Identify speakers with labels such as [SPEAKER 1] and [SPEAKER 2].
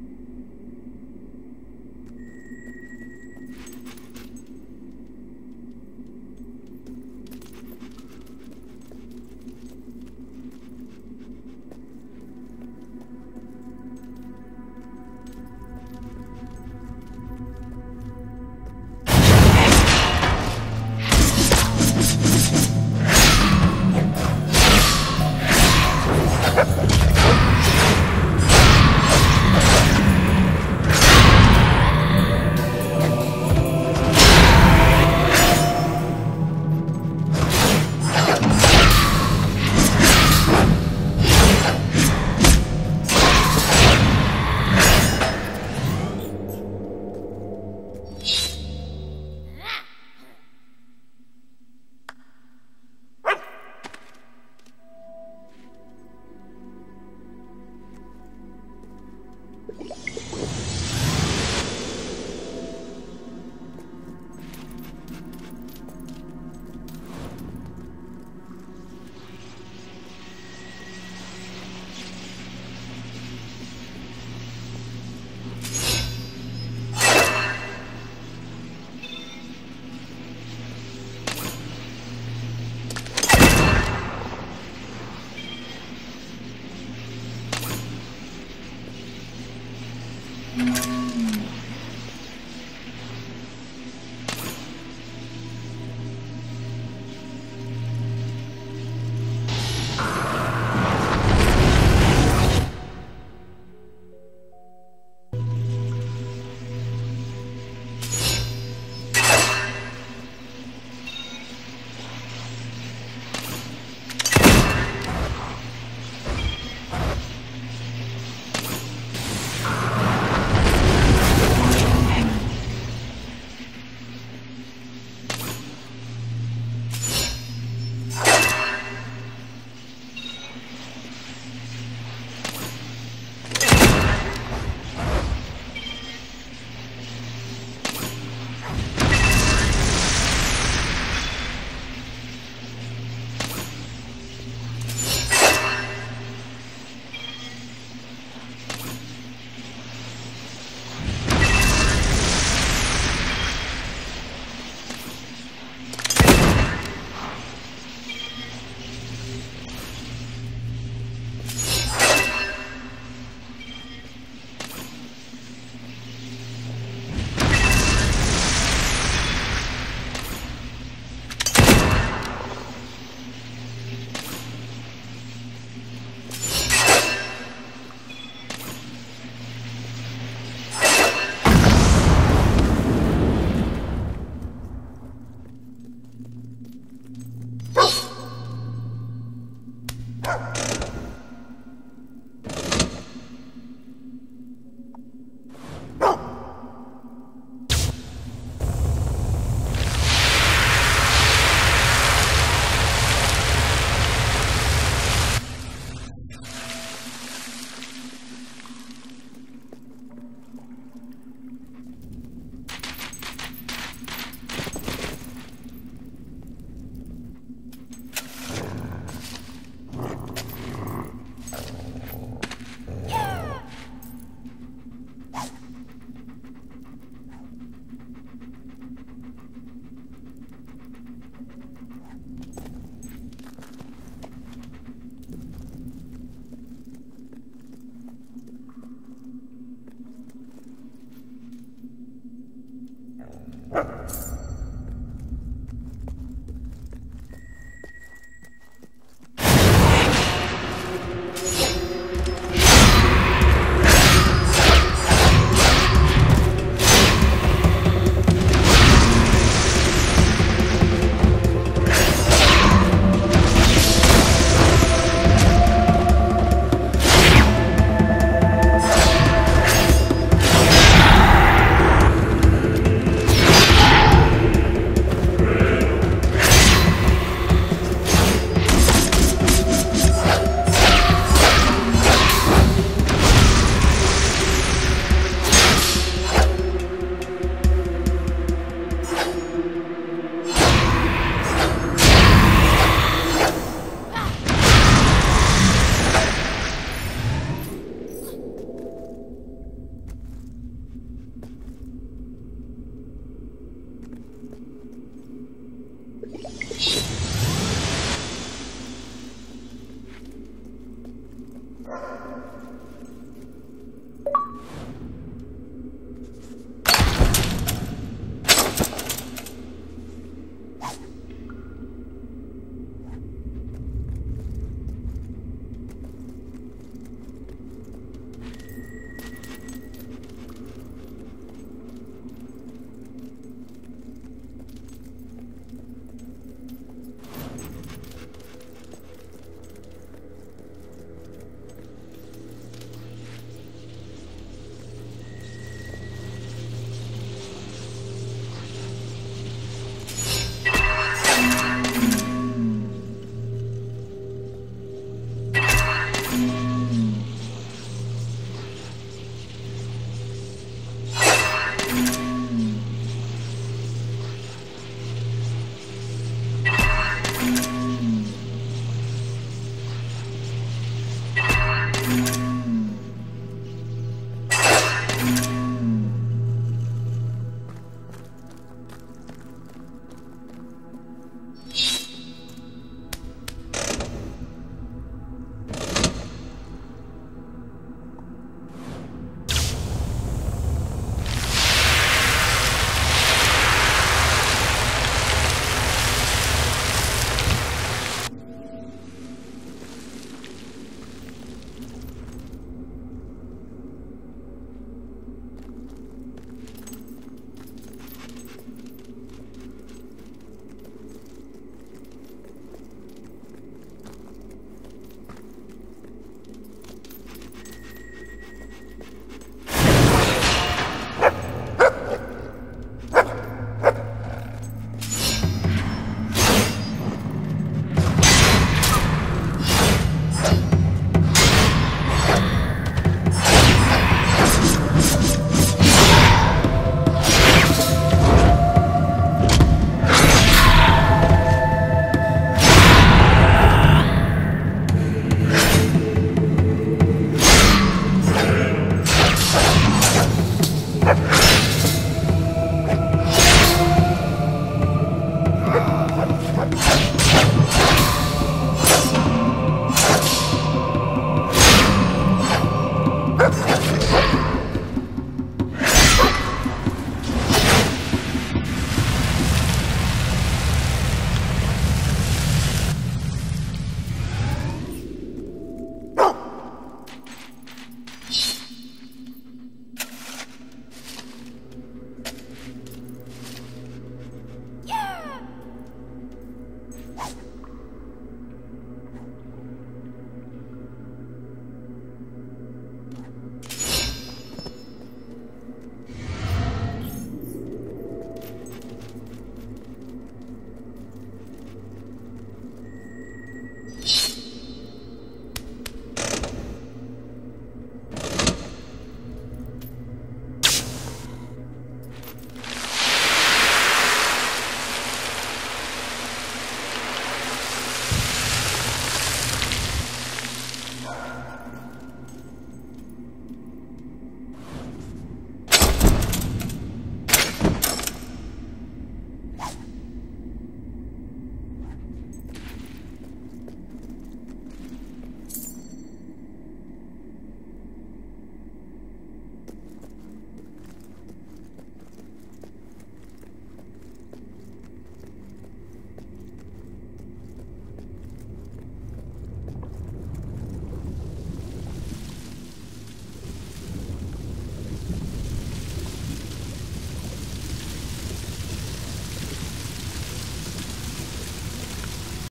[SPEAKER 1] you